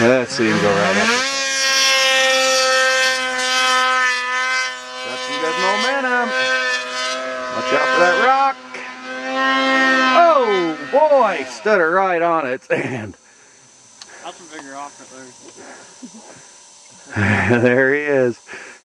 Let's see him go right up. Got some good momentum. Watch out for that rock. Oh boy, stood it right on its end. That's a bigger rock right there. there he is.